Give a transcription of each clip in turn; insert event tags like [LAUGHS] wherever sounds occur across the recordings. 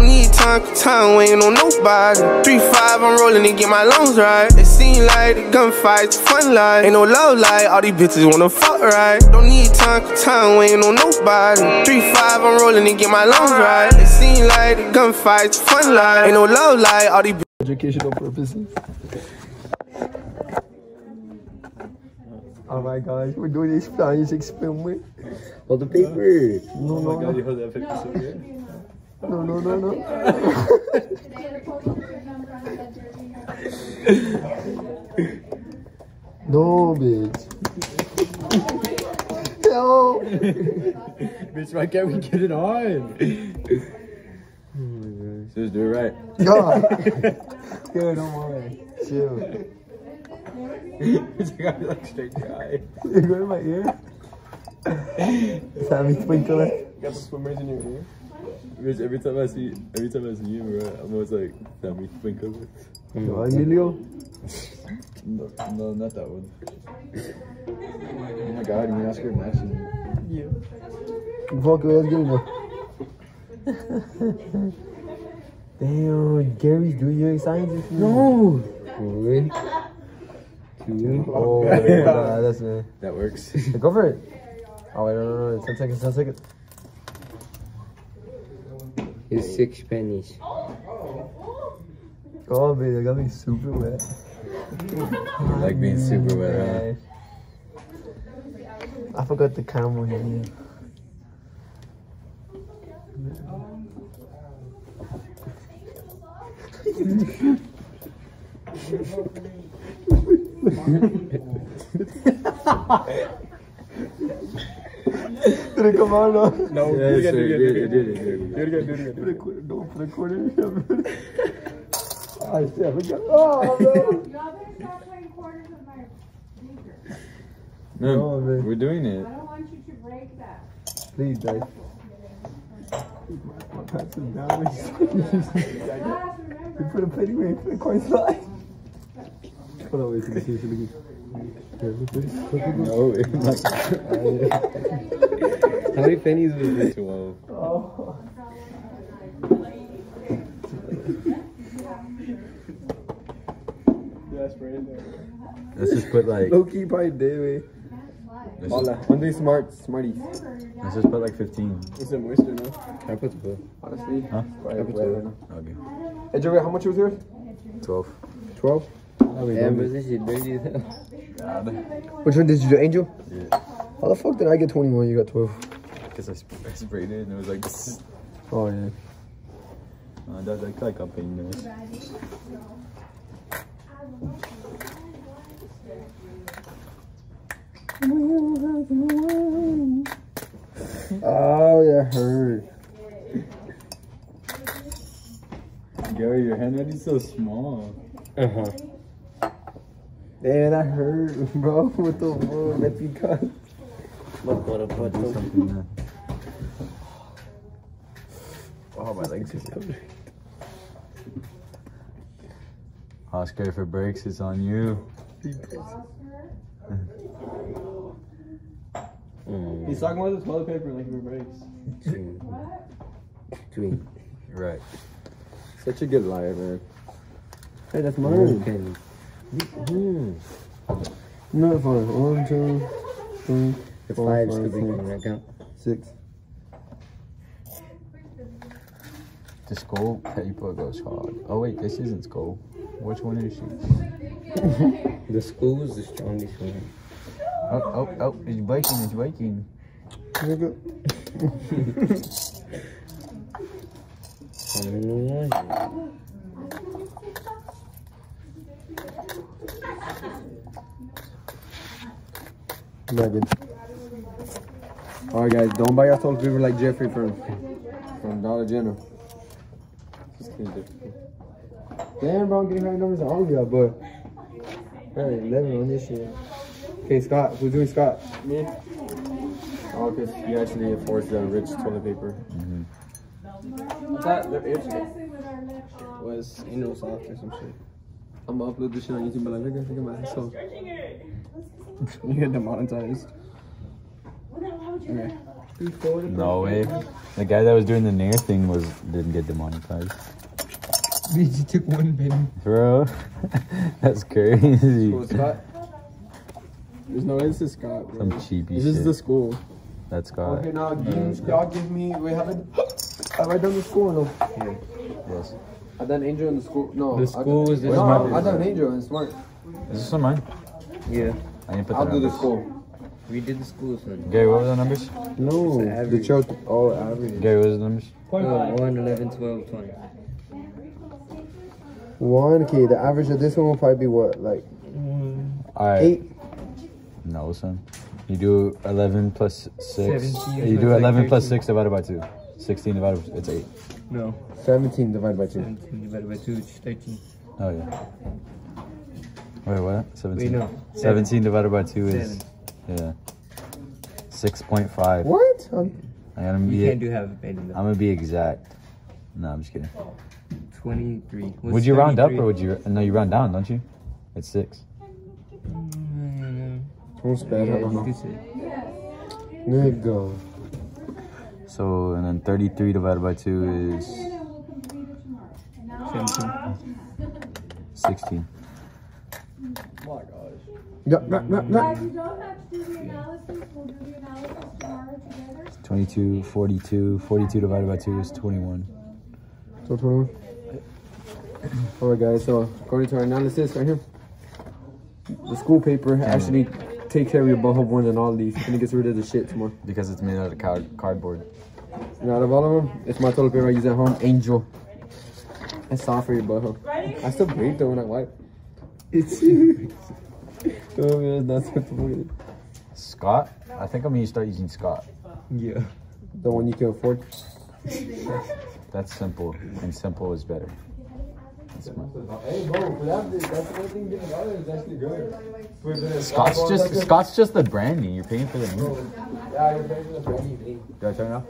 Don't need time, cause time waiting on nobody. 3-5, I'm rolling and get my lungs right. It seem like the gunfights, fun life. Ain't no love like all these bitches wanna fuck right. Don't need time, cause time waiting on nobody. 3-5, I'm rolling and get my lungs right. It seem like the gunfights, fun life. Ain't no love like all these Educational purposes. Oh my gosh, we're doing this science experiment. Hold the paper. No, no, oh no, you hold that paper so good. No, no, no, no. [LAUGHS] no, bitch. No. Bitch, why can't we get it on? Just do it right. God. Good, don't worry. Chill. It's gotta be like straight to your eye. You go in my ear. [LAUGHS] Sammy Twinkler. Got the swimmers in your ear. Bitch, every time I see, every time I see you, bro, I'm always like, Sammy Twinkle. No, Emilio. No, no, not that one. Oh my god, you ask her question. Fuck it, let's get it Damn, Gary's doing your science. No. One, two. Oh, [LAUGHS] nah, that's me. That works. Go for it. Oh, wait, no, no, no. 10 seconds, 10 seconds. It's six pennies. Oh, baby, that got me super wet. like being super wet, huh? I forgot the camera here. [LAUGHS] Did it come out? No. No, Yeah, do it sir, again, do it did again, it, do it again, do it again. Put don't put a quarter in here. I said, we got, oh, no. [LAUGHS] Y'all better stop playing quarters with my speaker. No, Oh, man. we're doing it. I don't want you to break that. Please, guys. My pants are down. [LAUGHS] You remember, put a penny away, put a coin slide. Hold on, wait, see, see, see, see. No, it's not. [LAUGHS] How many pennies was it? Twelve. Oh. Let's just put like, Low key probably did, let's Hola. just, One day smart, smarties. let's just put like 15. Is a moisture, no? I put the book. Honestly. Huh? Probably put wet two. right. Okay. Hey, Joey, how much was yours? 12. 12? Ah, Damn, but this shit dirty as. Which one did you do, Angel? Yeah. How the fuck did I get 21? You got 12. Because I, sp- I sprayed it and it was like this. Oh, yeah. Uh, that's like, like up in this. Oh, that hurt. Gary, your handwriting's so small. Uh huh. Damn, that hurt, bro. What the fuck? That's because. What, what, what, Do something that. Oh, my legs are coming. Oscar, if it breaks, it's on you. Mm, He's talking about the toilet paper like it breaks. two. Three. Right. Such a good liar, man. Hey, that's One penny. Hmm. No, fine. One, two, three, The four, five five, still big six, one, I count. six. The skull paper goes hard. Oh wait, this isn't skull. Which one is she? [LAUGHS] The school is the strongest one. Oh, oh, oh, it's breaking, it's breaking. Nigga. [LAUGHS] How many was it? Megan. Alright, guys, don't buy your toilet paper like Jeffrey from from Dollar General. Just kidding, Jeffrey. Damn, bro, I'm getting high numbers on all of but. Hey, 11 on this shit. Okay, Scott. Who's doing Scott? Me. Oh, because you actually enforce the rich toilet paper. Mm-hmm. I thought the itch messing with our lecture. was anal soft or some shit. I'm gonna upload this shit on YouTube, but like, look at, look at my asshole. [LAUGHS] You get demonetized. Well, then why would you Okay. No way. The guy that was doing the Nair thing was didn't get demonetized. Bitch, you took one, baby. Bro, [LAUGHS] that's crazy. School Scott. There's no way this is Scott, bro. Some cheapy This is the school. That's Scott. Okay, now give, y'all give me. we have I? Have I done the school? No. Yes. I done Angel in the school. No. The school was Wait, the no, smart. I done Angel and Smart. Is this on mine? Yeah. I didn't put I'll the do the school. We did the school, son. Gary, what were the numbers? No, the the average. church. Oh, average. Gary, what was the numbers? Uh, 1, 11, 12, 20. One. Okay, the average of this one will probably be what, like Alright. eight. No, son. You do 11 plus 6. 17 You do plus 11 plus 13. 6 divided by 2. 16 divided by, it's 8. No. 17 divided by 2. 17 divided by 2 is 13. Oh, yeah. Wait, what? 17. Wait, no. 17 divided by 2 is, Seven. yeah. 6.5. What? Um, I'm gonna You be, can't do half a penny I'm gonna be exact. No, I'm just kidding. 23. What's would you round up or would you? No, you round down, don't you? It's six. Mm, don't spell yeah, it. you no. could say. Nigga. So and then 33 divided by two is 17. 16. Yeah, yeah, yeah, yeah. Guys, you don't have to do the analysis. We'll do the analysis tomorrow together. 22, 42. 42 divided by two is 21. So 21. Alright, guys, so according to our analysis right here, the school paper actually takes care of your butthole more than all these, and it gets rid of the shit tomorrow. Because it's made out of card cardboard. And out of all of them, it's my toilet paper I use at home, Angel. It's soft for your butthole. I still breathe though when I wipe. It's. [LAUGHS] oh man, that's what the fuck it is. Scott? I think I'm gonna start using Scott. Yeah. The one you can afford. That's simple, and simple is better. That's my, Hey, bro, for that, that's one thing getting out is actually good. Scott's just Scott's just the branding. You're paying for the movie. Yeah, you're paying for the branding. Do I turn it off?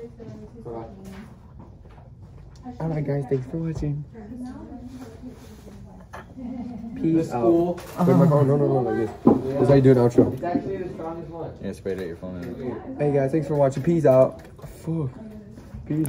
Alright, guys, thanks for watching. Peace out. Wait, my phone, no, no, no, like this. This is how you do an outro. Yeah, spray it at your phone. Hey, guys, thanks for watching. Peace out. Fuck. Peace.